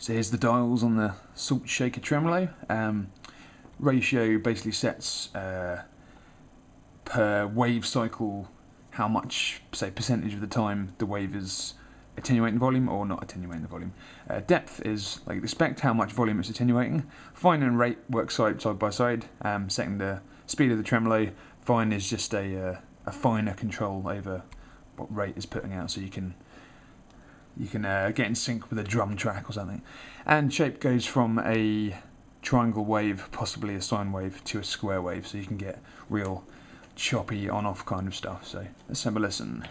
So here's the dials on the Saltshaker Tremolo. Um, ratio basically sets uh, per wave cycle how much, say, percentage of the time the wave is attenuating volume or not attenuating the volume. Uh, depth is, like expect, how much volume it's attenuating. Fine and rate work side, side by side, um, setting the speed of the tremolo. Fine is just a, uh, a finer control over what rate is putting out, so you can you can uh, get in sync with a drum track or something. And shape goes from a triangle wave, possibly a sine wave, to a square wave, so you can get real choppy on-off kind of stuff. So let's have a listen.